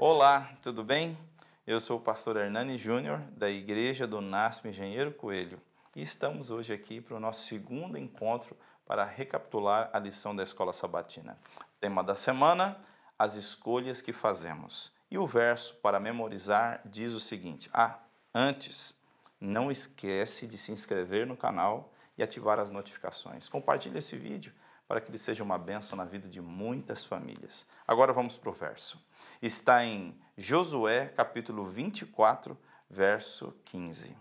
Olá, tudo bem? Eu sou o pastor Hernani Júnior, da Igreja do NASP Engenheiro Coelho, e estamos hoje aqui para o nosso segundo encontro para recapitular a lição da Escola Sabatina. Tema da semana: as escolhas que fazemos. E o verso para memorizar diz o seguinte: Ah, antes, não esquece de se inscrever no canal e ativar as notificações. Compartilhe esse vídeo para que ele seja uma bênção na vida de muitas famílias. Agora vamos para o verso. Está em Josué, capítulo 24, verso 15.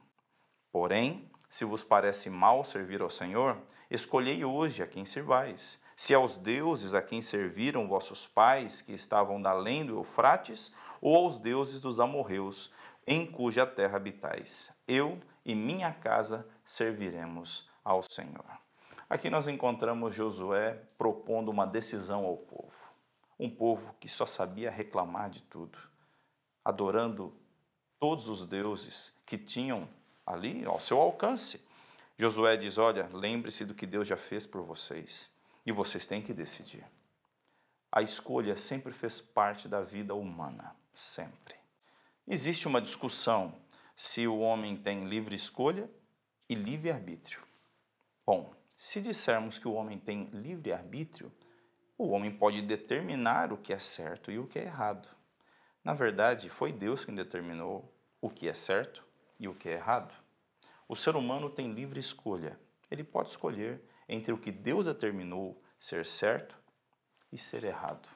Porém, se vos parece mal servir ao Senhor, escolhei hoje a quem servais. Se aos deuses a quem serviram vossos pais, que estavam da além do Eufrates, ou aos deuses dos amorreus, em cuja terra habitais. Eu e minha casa serviremos ao Senhor. Aqui nós encontramos Josué propondo uma decisão ao povo. Um povo que só sabia reclamar de tudo, adorando todos os deuses que tinham ali ao seu alcance. Josué diz: Olha, lembre-se do que Deus já fez por vocês e vocês têm que decidir. A escolha sempre fez parte da vida humana, sempre. Existe uma discussão se o homem tem livre escolha e livre arbítrio. Bom, se dissermos que o homem tem livre arbítrio, o homem pode determinar o que é certo e o que é errado. Na verdade, foi Deus quem determinou o que é certo e o que é errado. O ser humano tem livre escolha. Ele pode escolher entre o que Deus determinou ser certo e ser errado.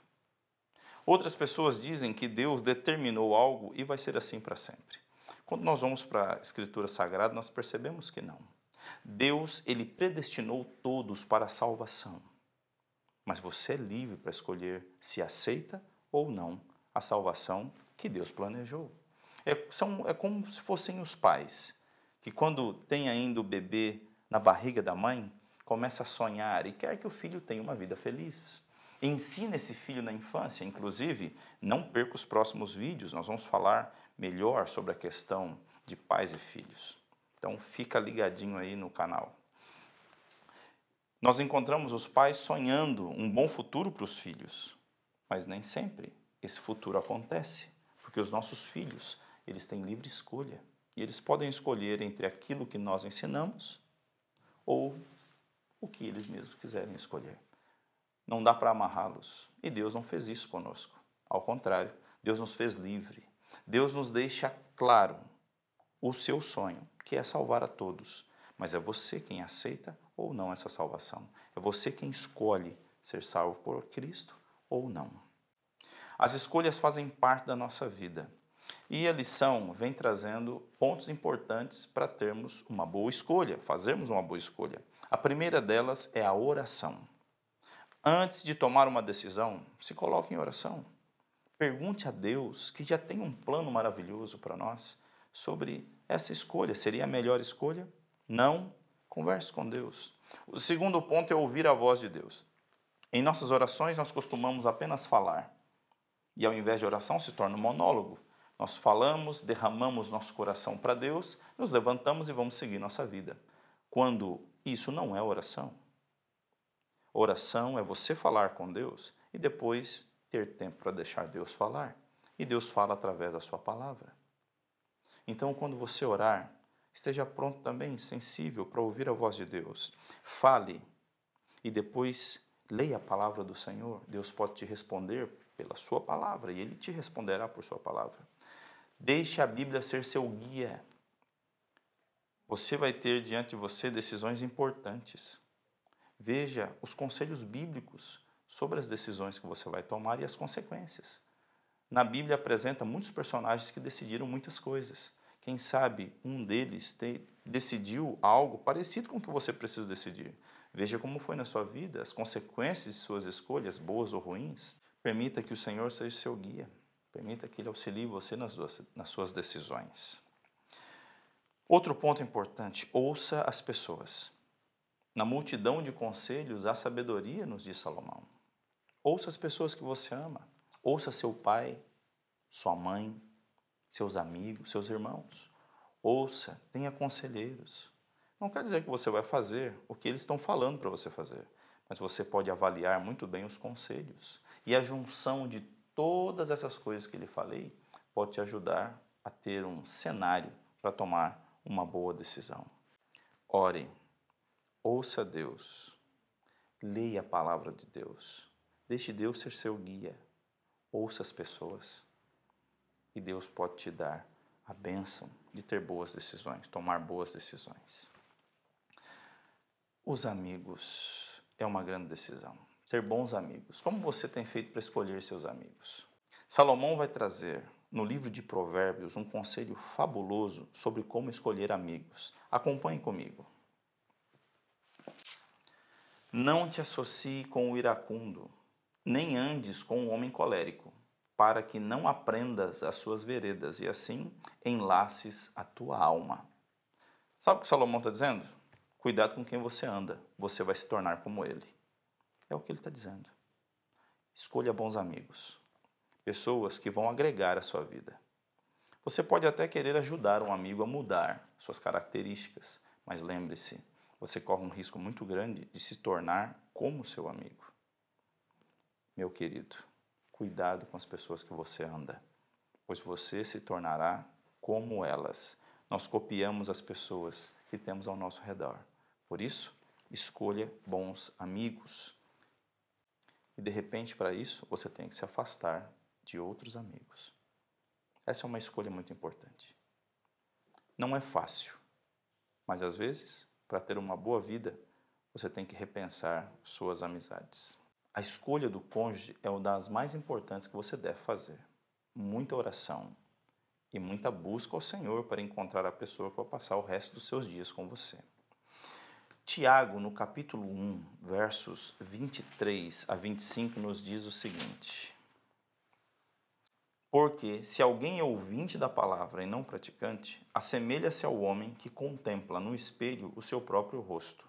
Outras pessoas dizem que Deus determinou algo e vai ser assim para sempre. Quando nós vamos para a Escritura Sagrada, nós percebemos que não. Deus, ele predestinou todos para a salvação. Mas você é livre para escolher se aceita ou não a salvação que Deus planejou. É, são, é como se fossem os pais, que quando tem ainda o bebê na barriga da mãe, começa a sonhar e quer que o filho tenha uma vida feliz. Ensina esse filho na infância, inclusive, não perca os próximos vídeos, nós vamos falar melhor sobre a questão de pais e filhos. Então fica ligadinho aí no canal. Nós encontramos os pais sonhando um bom futuro para os filhos, mas nem sempre esse futuro acontece, porque os nossos filhos, eles têm livre escolha, e eles podem escolher entre aquilo que nós ensinamos ou o que eles mesmos quiserem escolher. Não dá para amarrá-los. E Deus não fez isso conosco. Ao contrário, Deus nos fez livre. Deus nos deixa claro o seu sonho, que é salvar a todos. Mas é você quem aceita ou não essa salvação. É você quem escolhe ser salvo por Cristo ou não. As escolhas fazem parte da nossa vida. E a lição vem trazendo pontos importantes para termos uma boa escolha, fazermos uma boa escolha. A primeira delas é a oração. Antes de tomar uma decisão, se coloque em oração. Pergunte a Deus, que já tem um plano maravilhoso para nós, sobre essa escolha. Seria a melhor escolha? Não. Converse com Deus. O segundo ponto é ouvir a voz de Deus. Em nossas orações, nós costumamos apenas falar. E ao invés de oração, se torna um monólogo. Nós falamos, derramamos nosso coração para Deus, nos levantamos e vamos seguir nossa vida. Quando isso não é oração. Oração é você falar com Deus e depois ter tempo para deixar Deus falar. E Deus fala através da sua palavra. Então, quando você orar, esteja pronto também, sensível para ouvir a voz de Deus. Fale e depois leia a palavra do Senhor. Deus pode te responder pela sua palavra e ele te responderá por sua palavra. Deixe a Bíblia ser seu guia. Você vai ter diante de você decisões importantes. Veja os conselhos bíblicos sobre as decisões que você vai tomar e as consequências. Na Bíblia apresenta muitos personagens que decidiram muitas coisas. Quem sabe um deles te, decidiu algo parecido com o que você precisa decidir. Veja como foi na sua vida, as consequências de suas escolhas, boas ou ruins. Permita que o Senhor seja seu guia. Permita que Ele auxilie você nas, duas, nas suas decisões. Outro ponto importante: ouça as pessoas. Na multidão de conselhos há sabedoria, nos diz Salomão. Ouça as pessoas que você ama. Ouça seu pai, sua mãe, seus amigos, seus irmãos. Ouça, tenha conselheiros. Não quer dizer que você vai fazer o que eles estão falando para você fazer, mas você pode avaliar muito bem os conselhos. E a junção de todas essas coisas que lhe falei pode te ajudar a ter um cenário para tomar uma boa decisão. Ore, ouça Deus, leia a palavra de Deus, deixe Deus ser seu guia, ouça as pessoas e Deus pode te dar a bênção de ter boas decisões, tomar boas decisões. Os amigos é uma grande decisão. Ter bons amigos. Como você tem feito para escolher seus amigos? Salomão vai trazer no livro de Provérbios um conselho fabuloso sobre como escolher amigos. Acompanhe comigo. Não te associe com o iracundo, nem andes com o homem colérico, para que não aprendas as suas veredas e assim enlaces a tua alma. Sabe o que Salomão está dizendo? Cuidado com quem você anda, você vai se tornar como ele. É o que ele está dizendo. Escolha bons amigos, pessoas que vão agregar a sua vida. Você pode até querer ajudar um amigo a mudar suas características, mas lembre-se, você corre um risco muito grande de se tornar como seu amigo. Meu querido, cuidado com as pessoas que você anda, pois você se tornará como elas. Nós copiamos as pessoas que temos ao nosso redor. Por isso, escolha bons amigos. E de repente, para isso, você tem que se afastar de outros amigos. Essa é uma escolha muito importante. Não é fácil, mas às vezes, para ter uma boa vida, você tem que repensar suas amizades. A escolha do cônjuge é uma das mais importantes que você deve fazer. Muita oração e muita busca ao Senhor para encontrar a pessoa vai passar o resto dos seus dias com você. Tiago, no capítulo 1, versos 23 a 25, nos diz o seguinte: Porque se alguém é ouvinte da palavra e não praticante, assemelha-se ao homem que contempla no espelho o seu próprio rosto.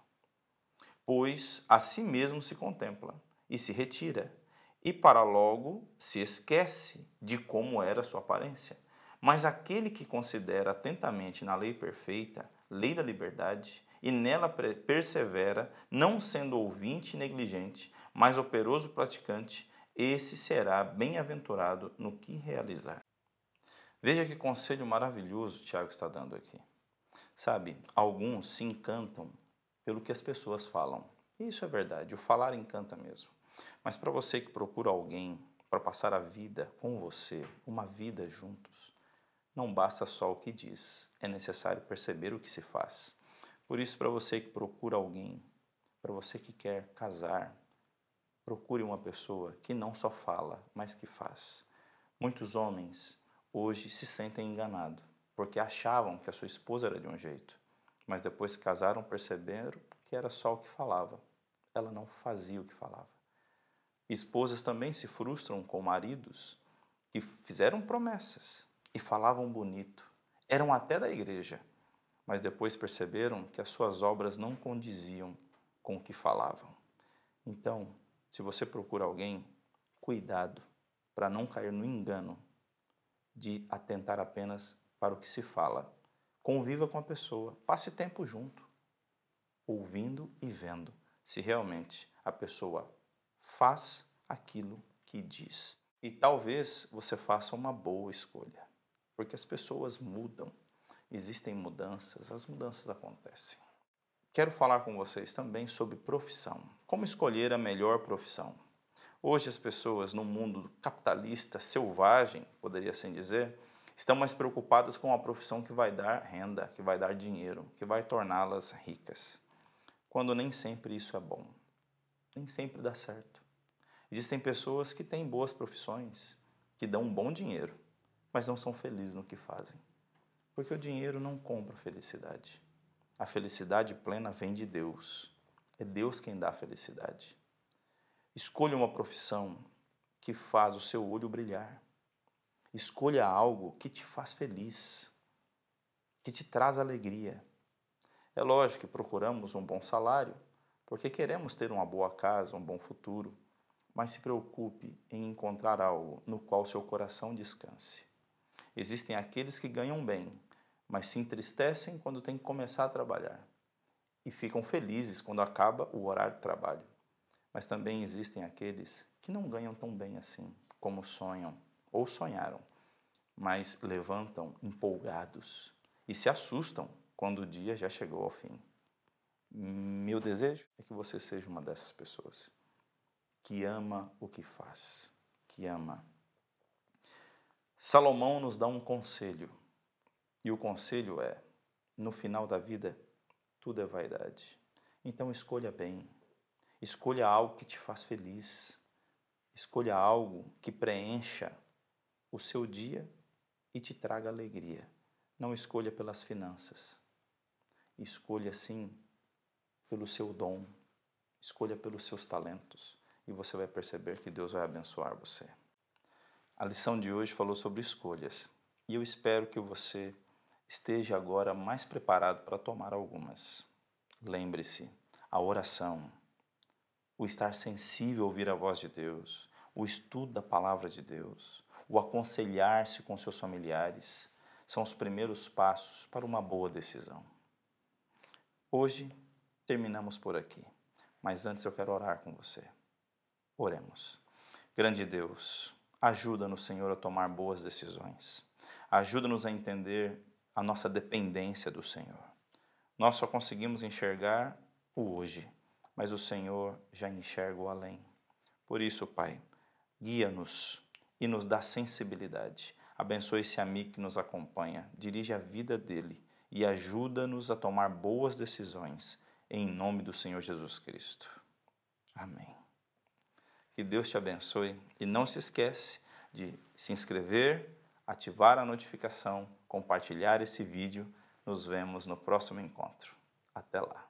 Pois a si mesmo se contempla e se retira, e para logo se esquece de como era sua aparência. Mas aquele que considera atentamente na lei perfeita, lei da liberdade, e nela persevera, não sendo ouvinte negligente, mas operoso praticante, esse será bem-aventurado no que realizar. Veja que conselho maravilhoso Tiago está dando aqui. Sabe, alguns se encantam pelo que as pessoas falam. Isso é verdade, o falar encanta mesmo. Mas para você que procura alguém para passar a vida com você, uma vida juntos, não basta só o que diz, é necessário perceber o que se faz. Por isso, para você que procura alguém, para você que quer casar, procure uma pessoa que não só fala, mas que faz. Muitos homens hoje se sentem enganados, porque achavam que a sua esposa era de um jeito, mas depois que casaram perceberam que era só o que falava. Ela não fazia o que falava. Esposas também se frustram com maridos que fizeram promessas e falavam bonito, eram até da igreja, mas depois perceberam que as suas obras não condiziam com o que falavam. Então, se você procura alguém, cuidado para não cair no engano de atentar apenas para o que se fala. Conviva com a pessoa, passe tempo junto, ouvindo e vendo se realmente a pessoa faz aquilo que diz. E talvez você faça uma boa escolha, porque as pessoas mudam existem mudanças, as mudanças acontecem. Quero falar com vocês também sobre profissão. Como escolher a melhor profissão? Hoje as pessoas no mundo capitalista selvagem, poderia assim dizer, estão mais preocupadas com a profissão que vai dar renda, que vai dar dinheiro, que vai torná-las ricas. Quando nem sempre isso é bom. Nem sempre dá certo. Existem pessoas que têm boas profissões, que dão um bom dinheiro, mas não são felizes no que fazem. Porque o dinheiro não compra felicidade. A felicidade plena vem de Deus. É Deus quem dá a felicidade. Escolha uma profissão que faz o seu olho brilhar. Escolha algo que te faz feliz, que te traz alegria. É lógico que procuramos um bom salário, porque queremos ter uma boa casa, um bom futuro, mas se preocupe em encontrar algo no qual seu coração descanse. Existem aqueles que ganham bem, mas se entristecem quando têm que começar a trabalhar e ficam felizes quando acaba o horário de trabalho. Mas também existem aqueles que não ganham tão bem assim, como sonham ou sonharam, mas levantam empolgados e se assustam quando o dia já chegou ao fim. Meu desejo é que você seja uma dessas pessoas que ama o que faz, que ama. Salomão nos dá um conselho, e o conselho é: no final da vida, tudo é vaidade. Então escolha bem, escolha algo que te faz feliz, escolha algo que preencha o seu dia e te traga alegria. Não escolha pelas finanças, escolha sim pelo seu dom, escolha pelos seus talentos e você vai perceber que Deus vai abençoar você. A lição de hoje falou sobre escolhas e eu espero que você esteja agora mais preparado para tomar algumas. Lembre-se, a oração, o estar sensível a ouvir a voz de Deus, o estudo da palavra de Deus, o aconselhar-se com seus familiares, são os primeiros passos para uma boa decisão. Hoje terminamos por aqui, mas antes eu quero orar com você. Oremos. Grande Deus, ajuda-nos, Senhor, a tomar boas decisões. Ajuda-nos a entender a nossa dependência do Senhor. Nós só conseguimos enxergar o hoje, mas o Senhor já enxerga o além. Por isso, Pai, guia-nos e nos dá sensibilidade. Abençoe esse amigo que nos acompanha, dirige a vida dele e ajuda-nos a tomar boas decisões em nome do Senhor Jesus Cristo. Amém. Que Deus te abençoe e não se esquece de se inscrever, ativar a notificação, compartilhar esse vídeo. Nos vemos no próximo encontro. Até lá.